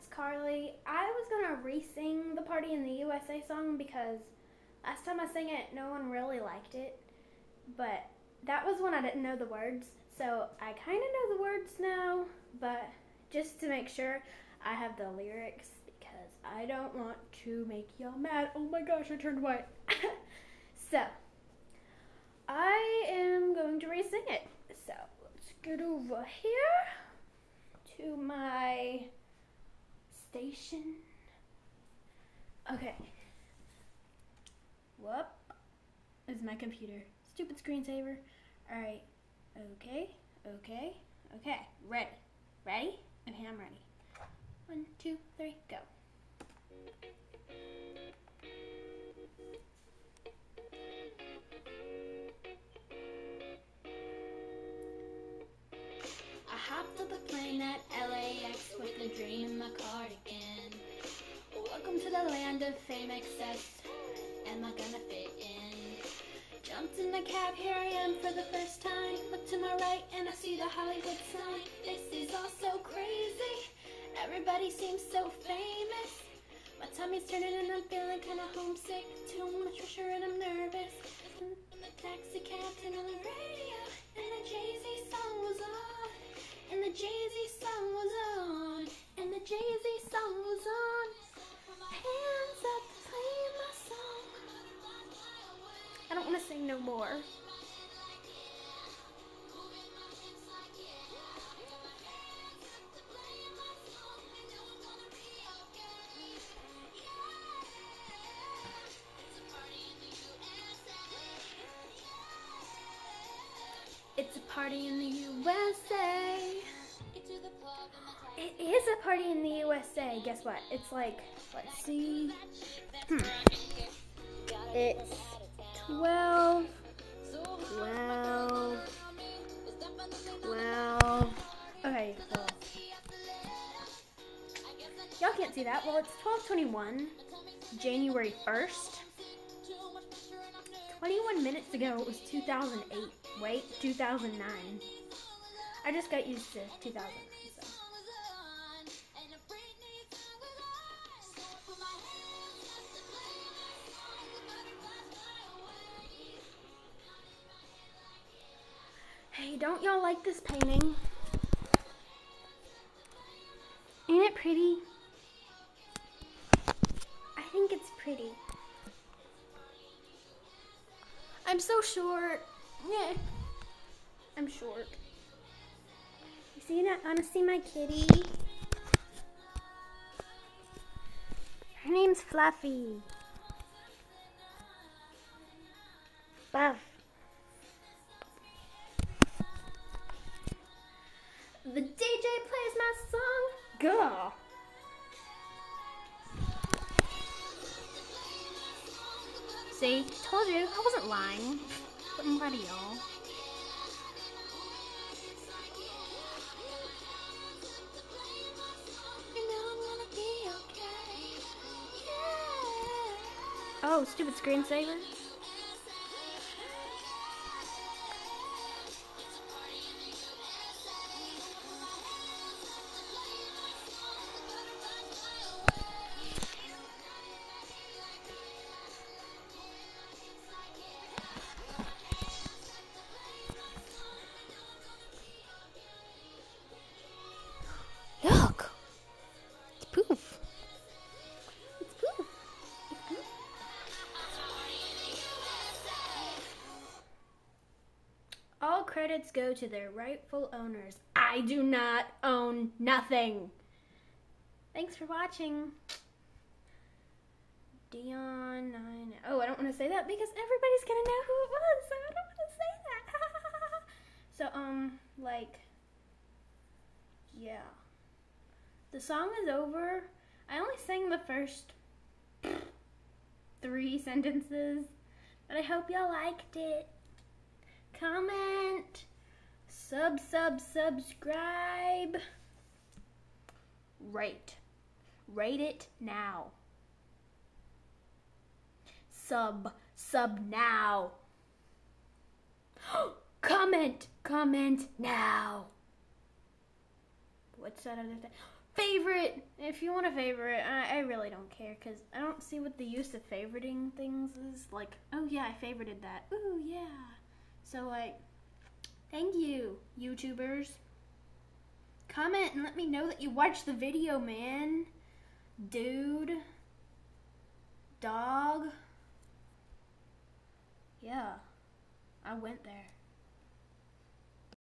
it's Carly. I was gonna re-sing the Party in the USA song because last time I sang it, no one really liked it. But that was when I didn't know the words, so I kind of know the words now. But just to make sure, I have the lyrics because I don't want to make y'all mad. Oh my gosh, I turned white. so I am going to re-sing it. So let's get over here to my station. Okay. Whoop. This is my computer. Stupid screensaver. Alright. Okay. Okay. Okay. Ready. Ready? Okay, I'm ready. One, two, three, go. The land of fame excess. Am I gonna fit in? Jumped in the cab, here I am for the first time. Look to my right and I see the Hollywood sign. This is all so crazy. Everybody seems so famous. My tummy's turning and I'm feeling kinda homesick. Too much pressure and I'm nervous. In the taxi cab, on the radio, and the Jay-Z song was on. And the Jay-Z song was on. And the Jay-Z song was on. Sing no more. It's a party in the USA. It is a party in the USA. Guess what? It's like, let's see. Hmm. It's 12, 12, 12. Okay, well. Y'all can't see that. Well, it's 1221, January 1st. 21 minutes ago, it was 2008. Wait, 2009. I just got used to 2009. Don't y'all like this painting? Ain't it pretty? I think it's pretty. I'm so short. Yeah. I'm short. You see that? Wanna see my kitty? Her name's Fluffy. Buff. The DJ plays my song. Gah. See, told you I wasn't lying. To y'all. Oh, stupid screensaver. Credits go to their rightful owners. I do not own nothing. Thanks for watching. Dion 9. Oh, I don't want to say that because everybody's to know who it was, so I don't want to say that. so, um, like, yeah. The song is over. I only sang the first three sentences, but I hope y'all liked it. Comment, sub, sub, subscribe, rate. Rate it now. Sub, sub now. comment, comment now. What's that other thing? favorite. If you want to favorite, I, I really don't care because I don't see what the use of favoriting things is. Like, oh yeah, I favorited that. Ooh yeah. So like, thank you, YouTubers. Comment and let me know that you watched the video, man. Dude. Dog. Yeah. I went there.